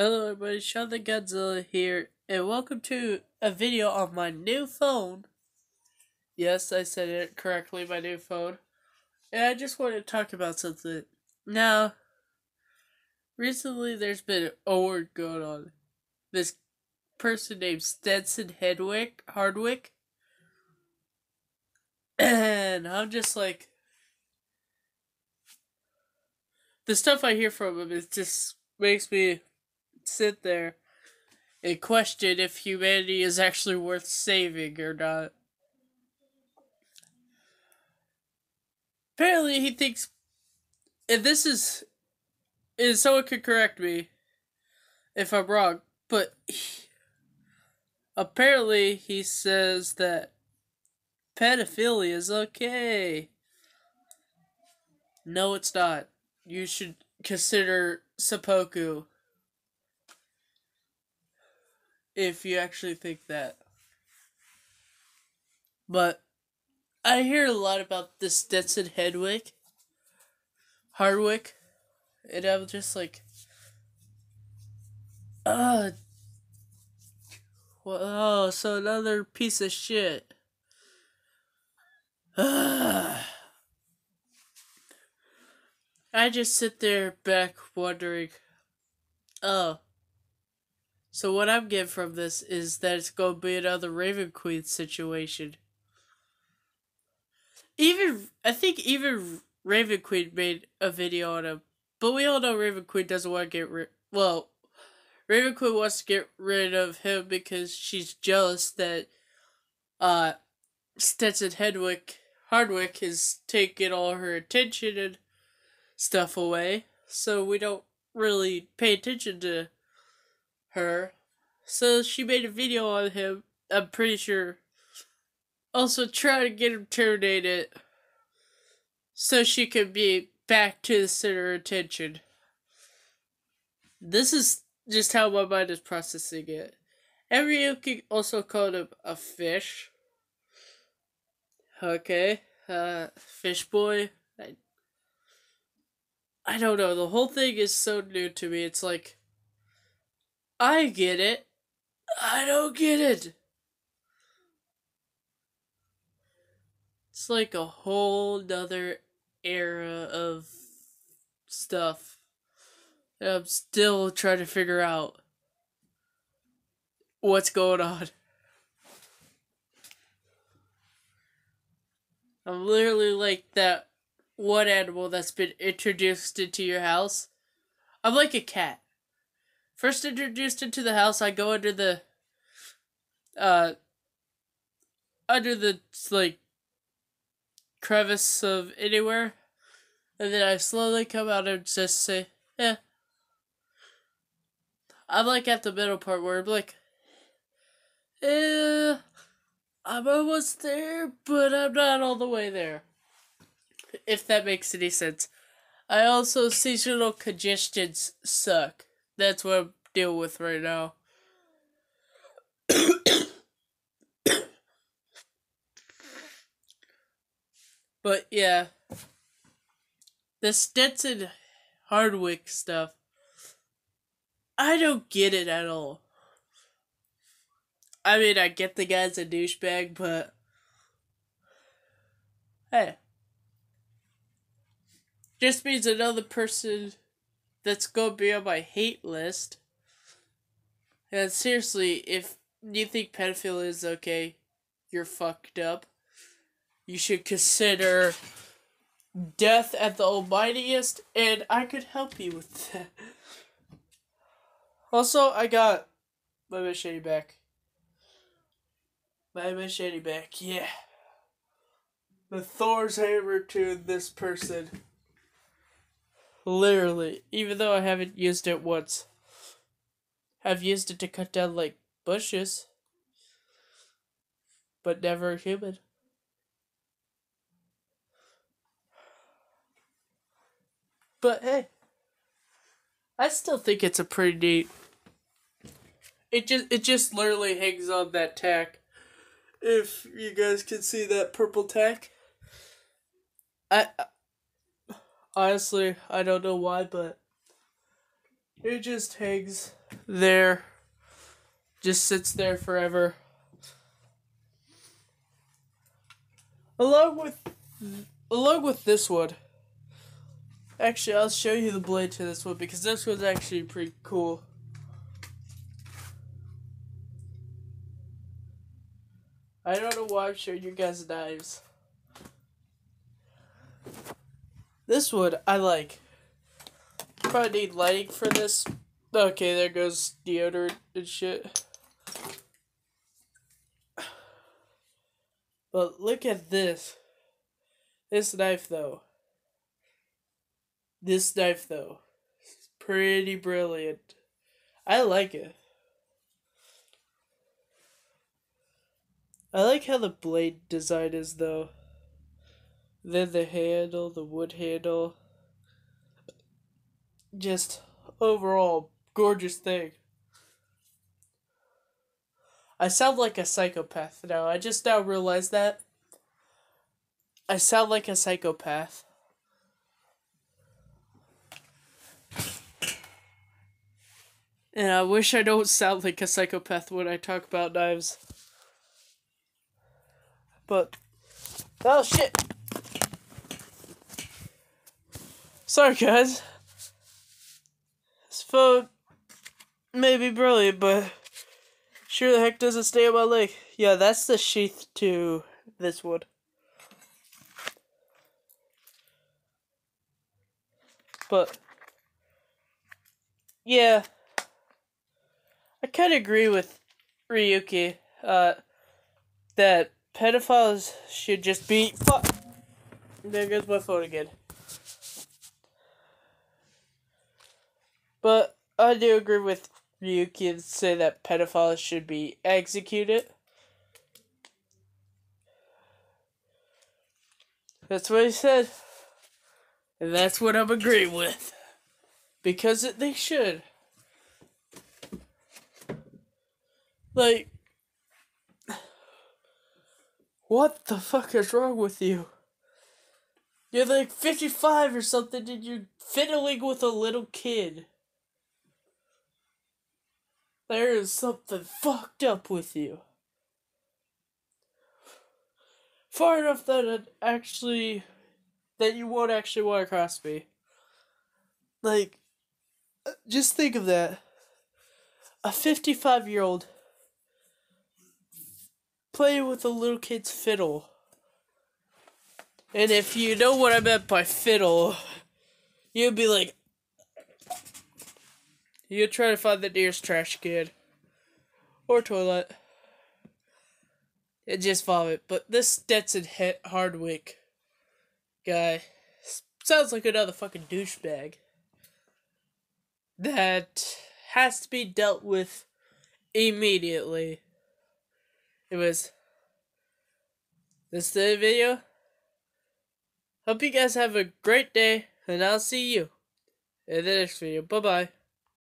Hello everybody, Sean the Godzilla here, and welcome to a video on my new phone. Yes, I said it correctly, my new phone. And I just wanted to talk about something. Now, recently there's been a word going on. This person named Stetson Hedwick, Hardwick. And I'm just like, the stuff I hear from him, it just makes me sit there and question if humanity is actually worth saving or not. Apparently, he thinks, and this is, and someone could correct me if I'm wrong, but he, apparently he says that pedophilia is okay. No, it's not. You should consider seppuku if you actually think that. But I hear a lot about this Stetson Hedwick, Hardwick, and I'm just like, uh, well, oh, so another piece of shit. I just sit there back wondering, oh, so what I'm getting from this is that it's going to be another Raven Queen situation. Even I think even Raven Queen made a video on him, but we all know Raven Queen doesn't want to get rid. Well, Raven Queen wants to get rid of him because she's jealous that uh Stetson Hedwick Hardwick is taking all her attention and stuff away, so we don't really pay attention to her. So she made a video on him, I'm pretty sure. Also trying to get him terminated so she could be back to the center of attention. This is just how my mind is processing it. Ryuki also called him a fish. Okay, uh, fish boy. I, I don't know. The whole thing is so new to me. It's like, I get it. I don't get it. It's like a whole nother era of stuff that I'm still trying to figure out what's going on. I'm literally like that one animal that's been introduced into your house. I'm like a cat. First introduced into the house, I go under the uh under the like crevice of anywhere and then I slowly come out and just say, yeah. I'm like at the middle part where I'm like, eh, I'm almost there, but I'm not all the way there. If that makes any sense. I also, seasonal congestions suck. That's what I'm dealing with right now. but yeah, the Stetson Hardwick stuff, I don't get it at all. I mean, I get the guy's a douchebag, but hey, just means another person that's gonna be on my hate list. And seriously, if you think pedophilia is okay, you're fucked up. You should consider death at the almightiest, and I could help you with that. Also, I got my machete back. My machete back, yeah. The Thor's hammer to this person. Literally, even though I haven't used it once. I've used it to cut down like bushes. But never a human. But hey, I still think it's a pretty neat. It just it just literally hangs on that tack. If you guys can see that purple tack, I honestly I don't know why, but It just hangs there. Just sits there forever. Along with along with this one. Actually, I'll show you the blade to this one because this one's actually pretty cool. I don't know why I'm showing you guys knives. This one I like. Probably need lighting for this. Okay, there goes deodorant and shit. But look at this. This knife, though. This knife, though. It's pretty brilliant. I like it. I like how the blade design is, though. Then the handle, the wood handle. Just overall gorgeous thing. I sound like a psychopath now. I just now realized that. I sound like a psychopath. And I wish I don't sound like a psychopath when I talk about knives. But, oh shit! Sorry guys. This phone may be brilliant, but sure the heck doesn't stay on my leg. Yeah, that's the sheath to this wood. But, yeah, I kind of agree with Ryuki uh, that pedophiles should just be. Fuck! There goes my phone again. But I do agree with Ryuki and say that pedophiles should be executed. That's what he said. And that's what I'm agreeing with. Because they should. Like, what the fuck is wrong with you? You're like 55 or something and you're fiddling with a little kid. There is something fucked up with you. Far enough that it actually that you won't actually want to cross me. Like, uh, just think of that. A 55 year old playing with a little kid's fiddle. And if you know what I meant by fiddle, you'd be like, you'd try to find the nearest trash can or toilet and just vomit. But this Stetson Hardwick guy sounds like another fucking douchebag that has to be dealt with immediately. It was this the video. Hope you guys have a great day, and I'll see you in the next video. Bye bye.